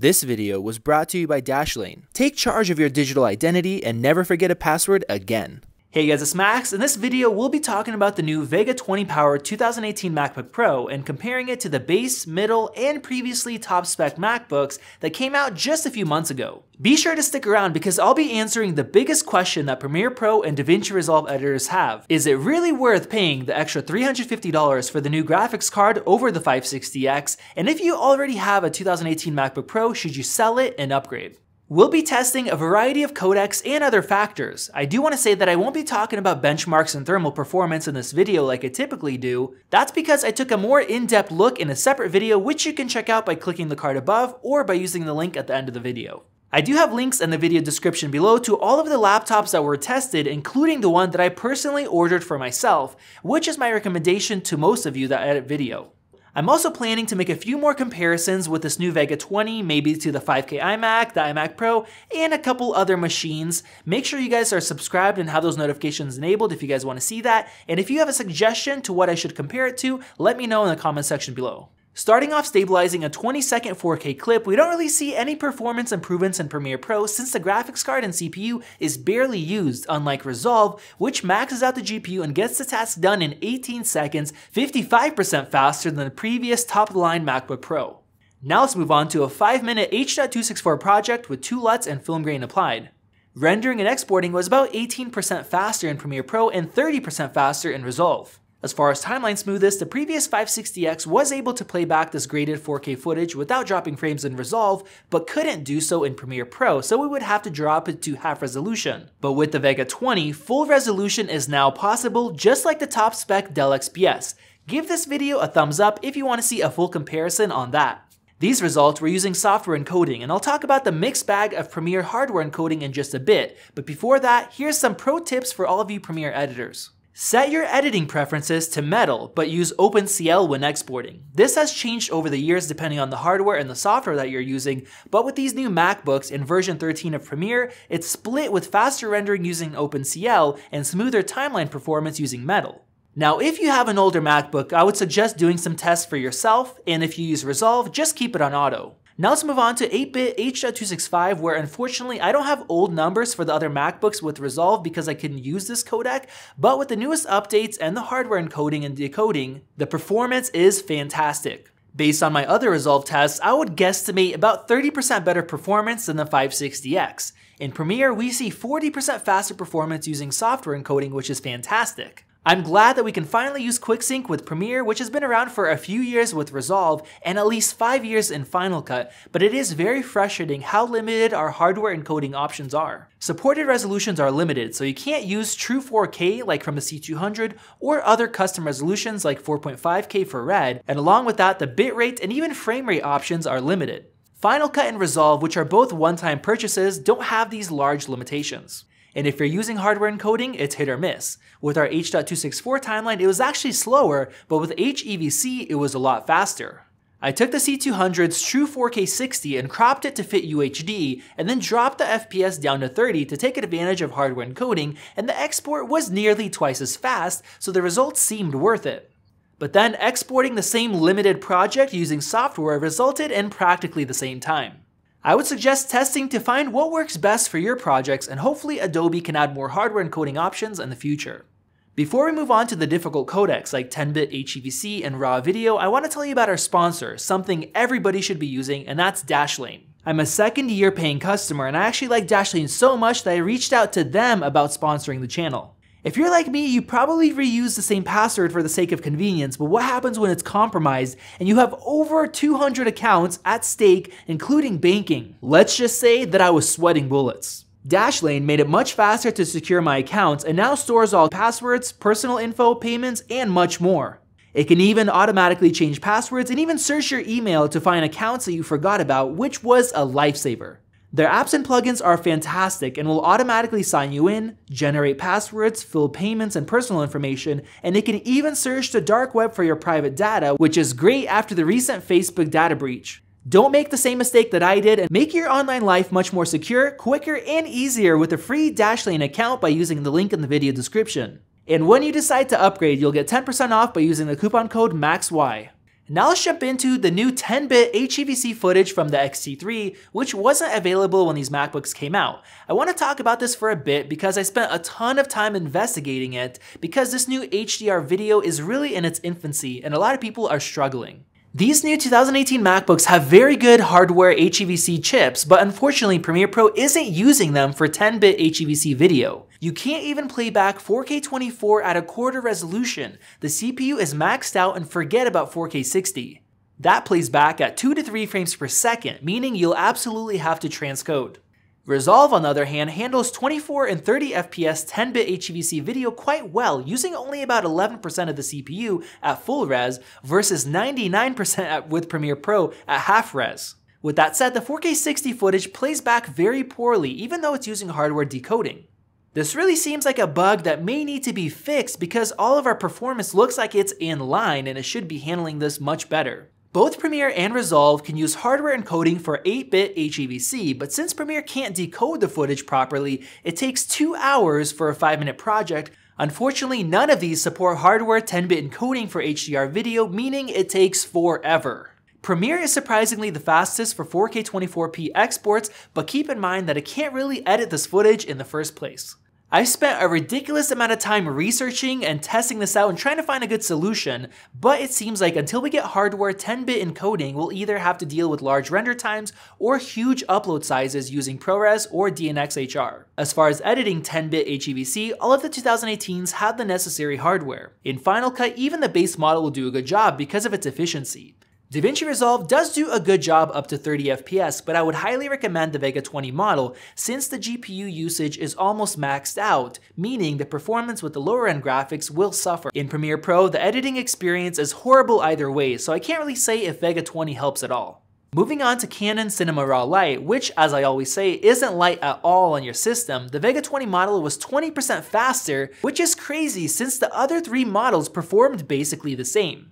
This video was brought to you by Dashlane. Take charge of your digital identity and never forget a password again. Hey guys, it's Max. In this video, we'll be talking about the new Vega 20 powered 2018 MacBook Pro and comparing it to the base, middle, and previously top spec MacBooks that came out just a few months ago. Be sure to stick around because I'll be answering the biggest question that Premiere Pro and DaVinci Resolve editors have. Is it really worth paying the extra $350 for the new graphics card over the 560X? And if you already have a 2018 MacBook Pro, should you sell it and upgrade? We'll be testing a variety of codecs and other factors. I do want to say that I won't be talking about benchmarks and thermal performance in this video like I typically do. That's because I took a more in-depth look in a separate video which you can check out by clicking the card above or by using the link at the end of the video. I do have links in the video description below to all of the laptops that were tested, including the one that I personally ordered for myself, which is my recommendation to most of you that edit video. I'm also planning to make a few more comparisons with this new Vega 20, maybe to the 5K iMac, the iMac Pro, and a couple other machines. Make sure you guys are subscribed and have those notifications enabled if you guys want to see that. And if you have a suggestion to what I should compare it to, let me know in the comment section below. Starting off stabilizing a 20 second 4K clip, we don't really see any performance improvements in Premiere Pro since the graphics card and CPU is barely used, unlike Resolve, which maxes out the GPU and gets the task done in 18 seconds, 55% faster than the previous top-of-the-line MacBook Pro. Now let's move on to a 5-minute H.264 project with two LUTs and film grain applied. Rendering and exporting was about 18% faster in Premiere Pro and 30% faster in Resolve. As far as timeline smoothness, the previous 560X was able to play back this graded 4K footage without dropping frames in Resolve, but couldn't do so in Premiere Pro, so we would have to drop it to half resolution. But with the Vega 20, full resolution is now possible just like the top spec Dell XPS. Give this video a thumbs up if you want to see a full comparison on that. These results were using software encoding, and I'll talk about the mixed bag of Premiere hardware encoding in just a bit, but before that, here's some pro tips for all of you Premiere editors. Set your editing preferences to metal, but use OpenCL when exporting. This has changed over the years depending on the hardware and the software that you're using, but with these new MacBooks in version 13 of Premiere, it's split with faster rendering using OpenCL and smoother timeline performance using metal. Now, if you have an older MacBook, I would suggest doing some tests for yourself, and if you use Resolve, just keep it on auto. Now let's move on to 8-bit H.265 where unfortunately I don't have old numbers for the other MacBooks with Resolve because I couldn't use this codec, but with the newest updates and the hardware encoding and decoding, the performance is fantastic. Based on my other Resolve tests, I would guesstimate about 30% better performance than the 560X. In Premiere, we see 40% faster performance using software encoding, which is fantastic. I'm glad that we can finally use QuickSync with Premiere, which has been around for a few years with Resolve and at least 5 years in Final Cut, but it is very frustrating how limited our hardware encoding options are. Supported resolutions are limited, so you can't use true 4K like from the C200 or other custom resolutions like 4.5K for Red, and along with that, the bitrate and even frame rate options are limited. Final Cut and Resolve, which are both one-time purchases, don't have these large limitations. And if you're using hardware encoding, it's hit or miss. With our H.264 timeline, it was actually slower, but with HEVC, it was a lot faster. I took the C200's true 4K 60 and cropped it to fit UHD, and then dropped the FPS down to 30 to take advantage of hardware encoding, and the export was nearly twice as fast, so the results seemed worth it. But then exporting the same limited project using software resulted in practically the same time. I would suggest testing to find what works best for your projects and hopefully Adobe can add more hardware encoding options in the future. Before we move on to the difficult codecs like 10-bit HEVC and RAW video, I want to tell you about our sponsor, something everybody should be using, and that's Dashlane. I'm a second year paying customer and I actually like Dashlane so much that I reached out to them about sponsoring the channel. If you're like me, you probably reuse the same password for the sake of convenience, but what happens when it's compromised and you have over 200 accounts at stake, including banking? Let's just say that I was sweating bullets. Dashlane made it much faster to secure my accounts and now stores all passwords, personal info, payments, and much more. It can even automatically change passwords and even search your email to find accounts that you forgot about, which was a lifesaver. Their apps and plugins are fantastic and will automatically sign you in, generate passwords, fill payments and personal information, and it can even search the dark web for your private data, which is great after the recent Facebook data breach. Don't make the same mistake that I did and make your online life much more secure, quicker, and easier with a free Dashlane account by using the link in the video description. And when you decide to upgrade, you'll get 10% off by using the coupon code MAXY. Now let's jump into the new 10-bit HEVC footage from the X-T3, which wasn't available when these MacBooks came out. I want to talk about this for a bit because I spent a ton of time investigating it because this new HDR video is really in its infancy and a lot of people are struggling. These new 2018 MacBooks have very good hardware HEVC chips, but unfortunately Premiere Pro isn't using them for 10-bit HEVC video. You can't even play back 4K 24 at a quarter resolution. The CPU is maxed out and forget about 4K 60. That plays back at 2 to 3 frames per second, meaning you'll absolutely have to transcode. Resolve, on the other hand, handles 24 and 30 FPS 10-bit HEVC video quite well, using only about 11% of the CPU at full res versus 99% with Premiere Pro at half res. With that said, the 4K 60 footage plays back very poorly, even though it's using hardware decoding. This really seems like a bug that may need to be fixed because all of our performance looks like it's in line and it should be handling this much better. Both Premiere and Resolve can use hardware encoding for 8-bit HEVC, but since Premiere can't decode the footage properly, it takes 2 hours for a 5-minute project. Unfortunately, none of these support hardware 10-bit encoding for HDR video, meaning it takes forever. Premiere is surprisingly the fastest for 4K 24p exports, but keep in mind that it can't really edit this footage in the first place. I spent a ridiculous amount of time researching and testing this out and trying to find a good solution, but it seems like until we get hardware 10-bit encoding, we'll either have to deal with large render times or huge upload sizes using ProRes or DNxHR. As far as editing 10-bit HEVC, all of the 2018s had the necessary hardware. In Final Cut, even the base model will do a good job because of its efficiency. DaVinci Resolve does do a good job up to 30 FPS, but I would highly recommend the Vega 20 model since the GPU usage is almost maxed out, meaning the performance with the lower end graphics will suffer. In Premiere Pro, the editing experience is horrible either way, so I can't really say if Vega 20 helps at all. Moving on to Canon Cinema Raw Light, which as I always say isn't light at all on your system, the Vega 20 model was 20% faster, which is crazy since the other three models performed basically the same.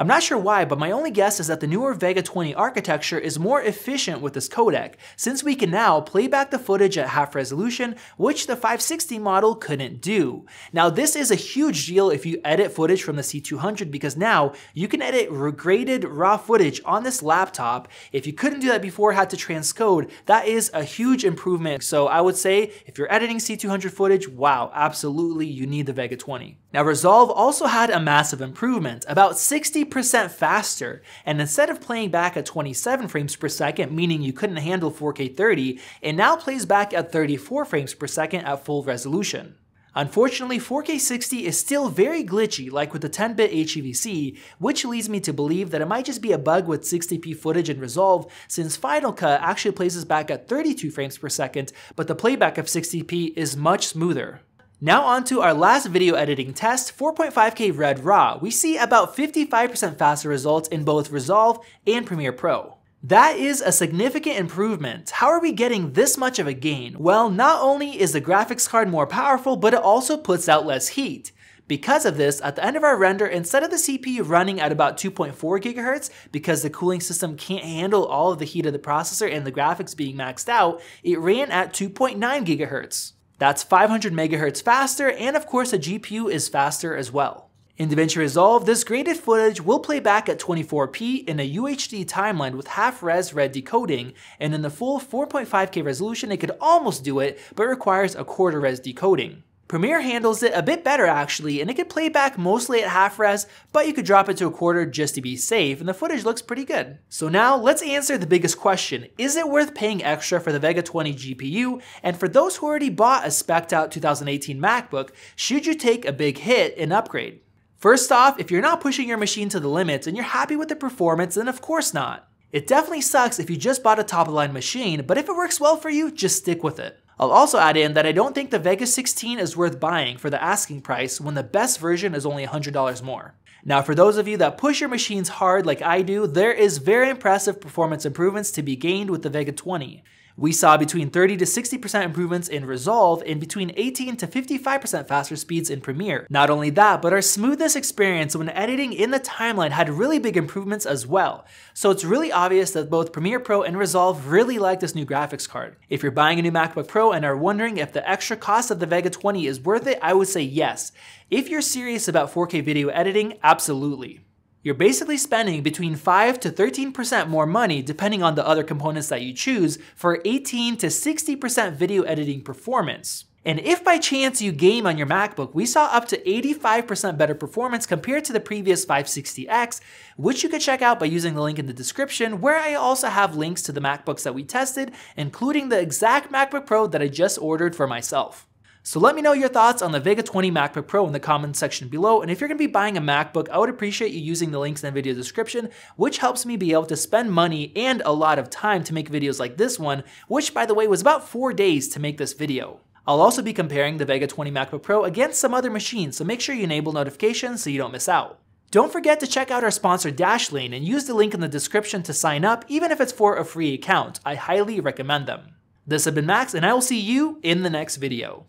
I'm not sure why, but my only guess is that the newer Vega 20 architecture is more efficient with this codec, since we can now play back the footage at half resolution, which the 560 model couldn't do. Now this is a huge deal if you edit footage from the C200 because now you can edit graded raw footage on this laptop. If you couldn't do that before, had to transcode, that is a huge improvement. So I would say if you're editing C200 footage, wow, absolutely you need the Vega 20. Now Resolve also had a massive improvement, about 60% faster, and instead of playing back at 27 frames per second, meaning you couldn't handle 4K 30, it now plays back at 34 frames per second at full resolution. Unfortunately, 4K 60 is still very glitchy like with the 10-bit HEVC, which leads me to believe that it might just be a bug with 60p footage in Resolve since Final Cut actually plays back at 32 frames per second, but the playback of 60p is much smoother. Now on to our last video editing test, 4.5K Red Raw. We see about 55% faster results in both Resolve and Premiere Pro. That is a significant improvement. How are we getting this much of a gain? Well, not only is the graphics card more powerful, but it also puts out less heat. Because of this, at the end of our render, instead of the CPU running at about 2.4 GHz, because the cooling system can't handle all of the heat of the processor and the graphics being maxed out, it ran at 2.9 GHz. That's 500 megahertz faster, and of course the GPU is faster as well. In DaVinci Resolve, this graded footage will play back at 24p in a UHD timeline with half-res red decoding, and in the full 4.5K resolution it could almost do it, but requires a quarter-res decoding. Premiere handles it a bit better actually, and it could play back mostly at half res, but you could drop it to a quarter just to be safe, and the footage looks pretty good. So now let's answer the biggest question. Is it worth paying extra for the Vega 20 GPU? And for those who already bought a spec'd out 2018 MacBook, should you take a big hit and upgrade? First off, if you're not pushing your machine to the limits and you're happy with the performance, then of course not. It definitely sucks if you just bought a top of the line machine, but if it works well for you, just stick with it. I'll also add in that I don't think the Vega 16 is worth buying for the asking price when the best version is only $100 more. Now for those of you that push your machines hard like I do, there is very impressive performance improvements to be gained with the Vega 20. We saw between 30 to 60% improvements in Resolve and between 18 to 55% faster speeds in Premiere. Not only that, but our smoothness experience when editing in the timeline had really big improvements as well. So it's really obvious that both Premiere Pro and Resolve really like this new graphics card. If you're buying a new MacBook Pro and are wondering if the extra cost of the Vega 20 is worth it, I would say yes. If you're serious about 4K video editing, absolutely. You're basically spending between 5 to 13% more money depending on the other components that you choose for 18 to 60% video editing performance. And if by chance you game on your MacBook, we saw up to 85% better performance compared to the previous 560X, which you can check out by using the link in the description, where I also have links to the MacBooks that we tested, including the exact MacBook Pro that I just ordered for myself. So let me know your thoughts on the Vega 20 MacBook Pro in the comments section below, and if you're going to be buying a MacBook, I would appreciate you using the links in the video description, which helps me be able to spend money and a lot of time to make videos like this one, which by the way was about 4 days to make this video. I'll also be comparing the Vega 20 MacBook Pro against some other machines, so make sure you enable notifications so you don't miss out. Don't forget to check out our sponsor Dashlane and use the link in the description to sign up, even if it's for a free account. I highly recommend them. This has been Max, and I will see you in the next video.